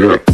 Yeah.